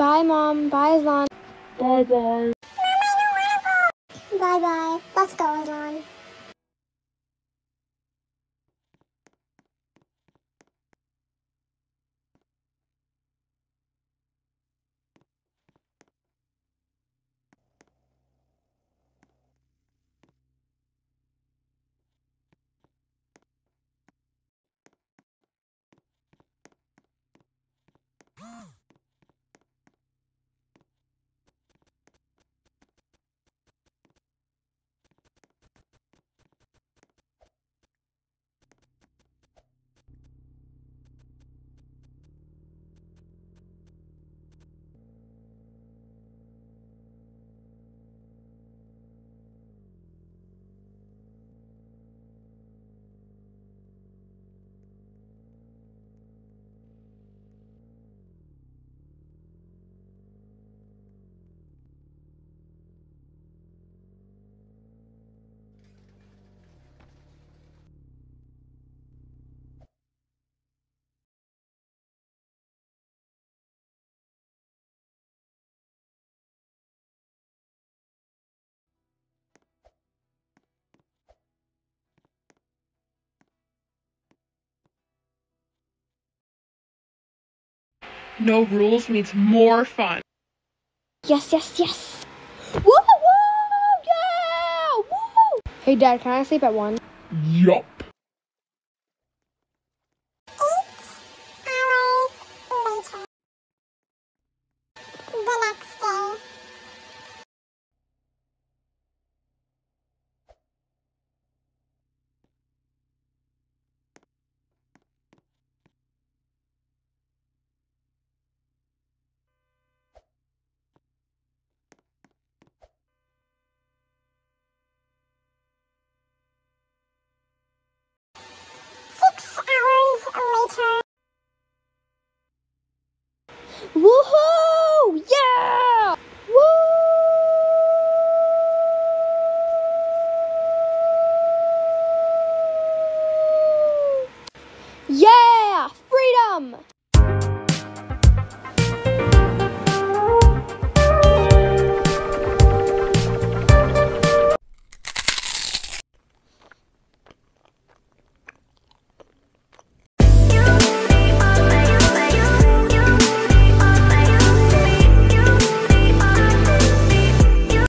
Bye, Mom. Bye, Isla. Bye, bye. Bye, bye. Let's go, Azlan. No rules means more fun. Yes, yes, yes. Woo, woo, yeah, woo. Hey, Dad, can I sleep at one? Yup. freedom!